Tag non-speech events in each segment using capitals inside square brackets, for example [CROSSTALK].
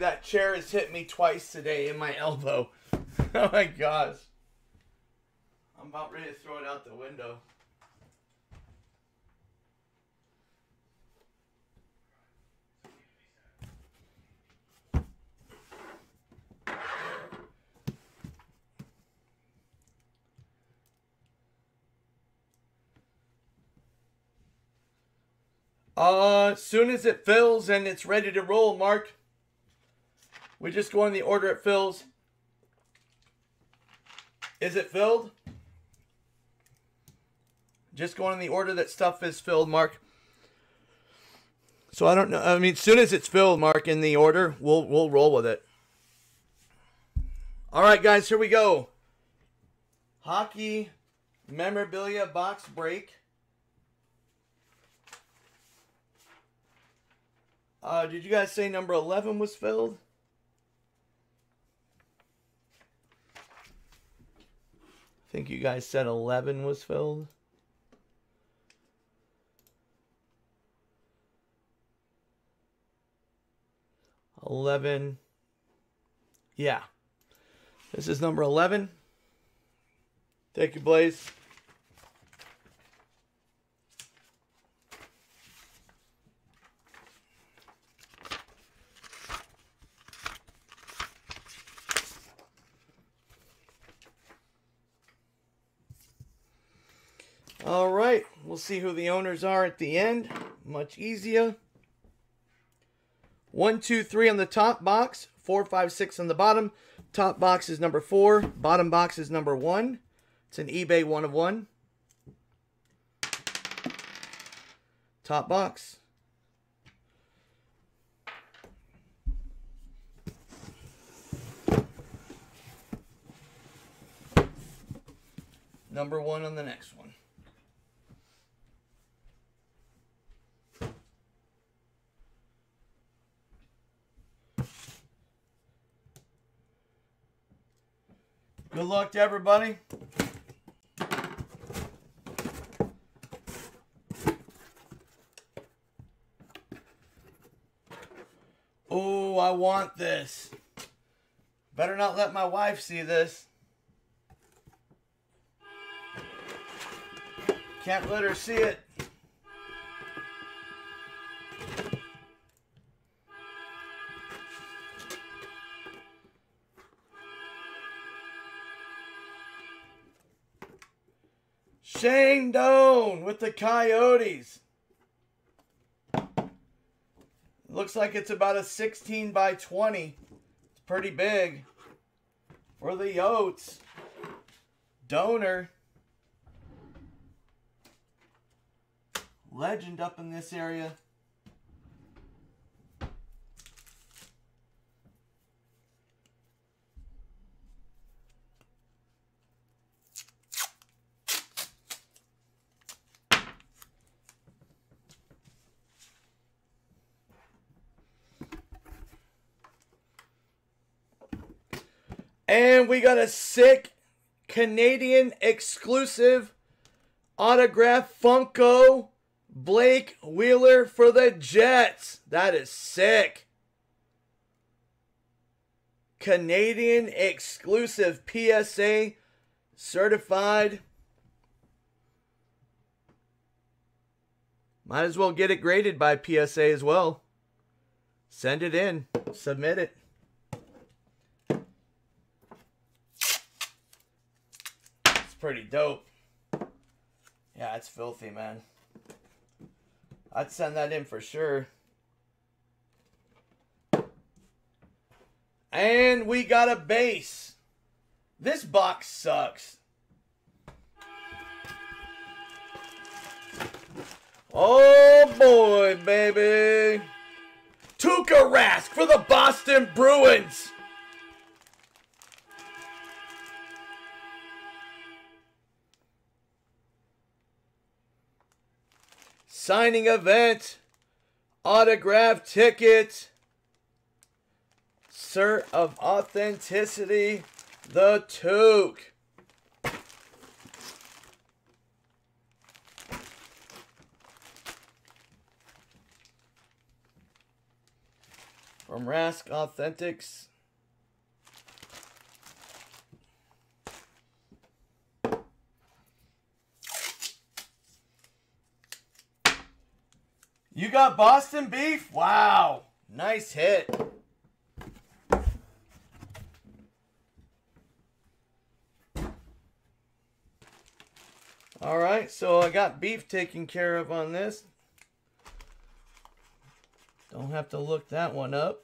that chair has hit me twice today in my elbow. [LAUGHS] oh my gosh. I'm about ready to throw it out the window. Uh, as soon as it fills and it's ready to roll, Mark, we just go in the order it fills. Is it filled? Just going in the order that stuff is filled, Mark. So I don't know. I mean, as soon as it's filled, Mark, in the order, we'll we'll roll with it. All right, guys, here we go. Hockey memorabilia box break. Uh, did you guys say number 11 was filled? I think you guys said 11 was filled. Eleven. Yeah. This is number 11. Thank you, Blaze. All right, we'll see who the owners are at the end. Much easier. One, two, three on the top box. Four, five, six on the bottom. Top box is number four. Bottom box is number one. It's an eBay one of one. Top box. Number one on the next one. Good luck to everybody. Oh, I want this. Better not let my wife see this. Can't let her see it. Shane Doan with the Coyotes. Looks like it's about a 16 by 20. It's pretty big. For the Yotes. Doan. Legend up in this area. And we got a sick Canadian exclusive autograph Funko Blake Wheeler for the Jets. That is sick. Canadian exclusive PSA certified. Might as well get it graded by PSA as well. Send it in, submit it. Pretty dope. Yeah, it's filthy, man. I'd send that in for sure. And we got a base. This box sucks. Oh boy, baby. Tuukka Rask for the Boston Bruins. Signing event, autograph ticket, Sir of Authenticity, the Toque. From Rask Authentics. You got Boston beef? Wow. Nice hit. All right, so I got beef taken care of on this. Don't have to look that one up.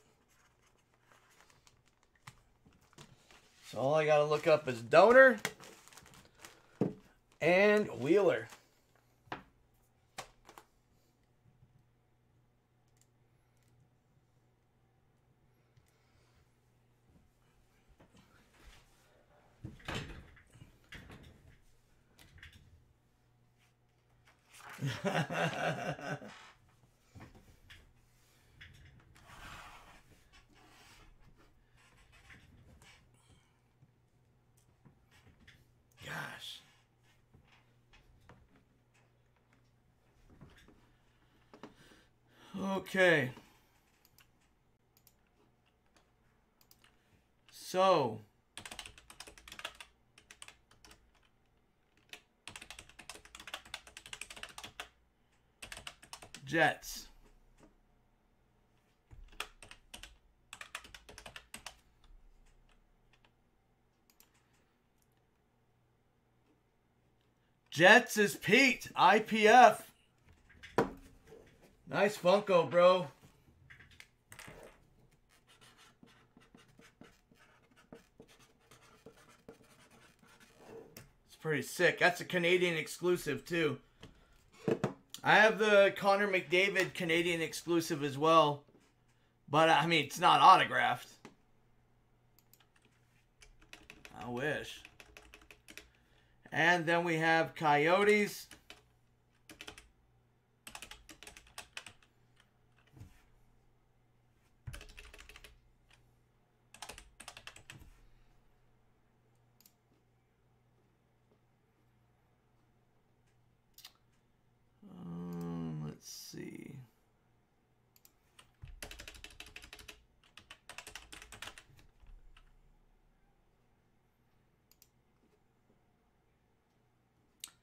So all I got to look up is Doan and Wheeler. Gosh. Okay. So, Jets. Jets is Pete, IPF. Nice Funko, bro. It's pretty sick. That's a Canadian exclusive, too. I have the Connor McDavid Canadian exclusive as well. But, I mean, it's not autographed. I wish. And then we have Coyotes.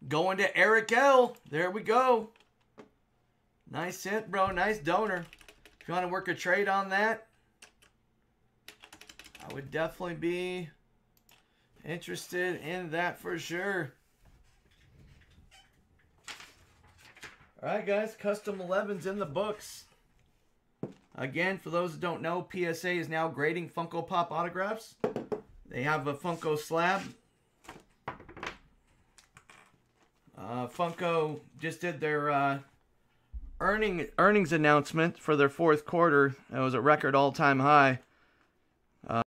Going to Eric L. There we go. Nice hit, bro. Nice Doan. If you want to work a trade on that, I would definitely be interested in that for sure. All right, guys. Custom 11's in the books. Again, for those that don't know, PSA is now grading Funko Pop autographs. They have a Funko slab Uh, Funko just did their uh, earning earnings announcement for their fourth quarter. It was a record all-time high.